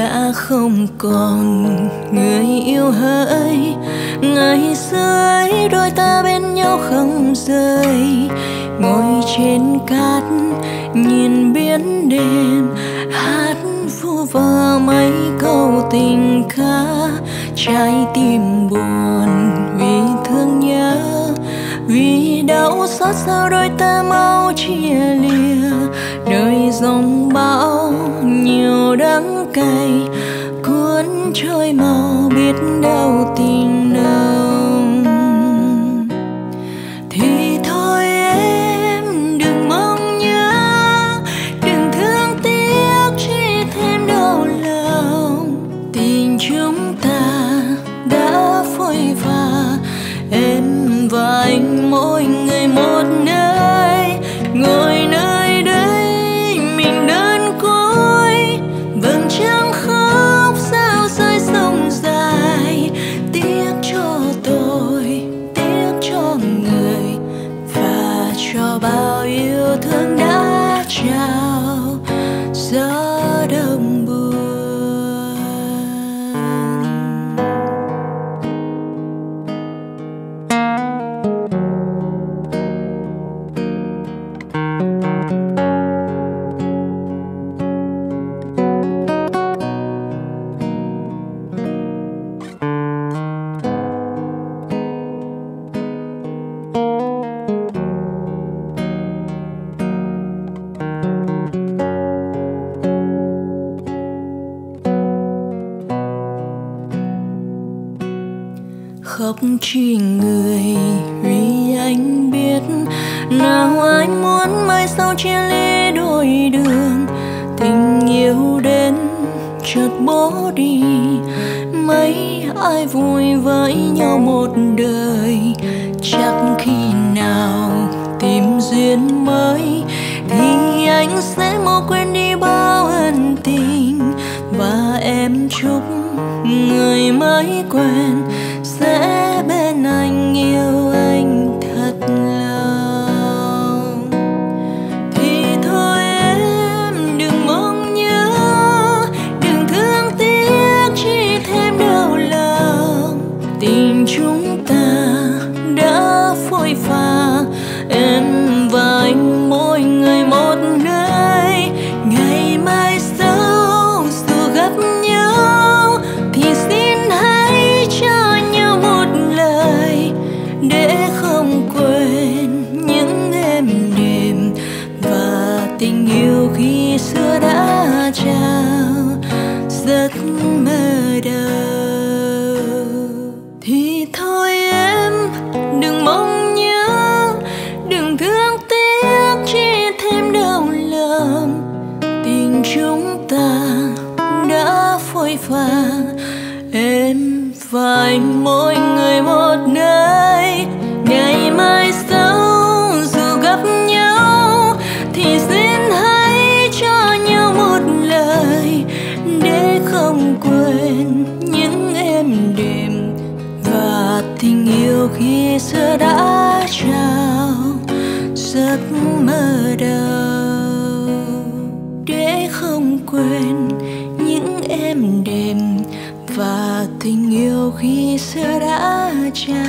đã không còn người yêu hỡi. Ngày xưa ấy, đôi ta bên nhau không rời. Ngồi trên cát, nhìn biển đêm. Hát vu vơ mấy câu tình ca. Trái tim buồn vì thương nhớ. Vì đau xót sao đôi ta mau chia đắng cay, cuốn trôi màu biết đâu tình nồng thì thôi em, đừng mong nhớ, đừng thương tiếc, chỉ thêm đau lòng. Tình chúng ta đã phôi pha em và anh mỗi ngày. Khóc chi người vì anh biết nào anh muốn mai sau chia ly đôi đường. Tình yêu đến chợt bỏ đi, mấy ai vui với nhau một đời. Chắc khi nào tìm duyên mới thì anh sẽ mau quên đi bao ân tình. Và em chúc người mới quen đôi pha, em và anh mỗi người một nơi. Ngày mai sau, dù gặp nhau, thì xin hãy cho nhau một lời. Để không quên những êm đềm và tình yêu khi xưa đã trao. Giấc mơ đã phôi em và anh mỗi người một nơi. Ngày mai sau dù gặp nhau thì xin hãy cho nhau một lời để không quên những em đêm và tình yêu khi xưa đã trao giấc mơ đầu. Để không quên tình yêu khi xưa đã trao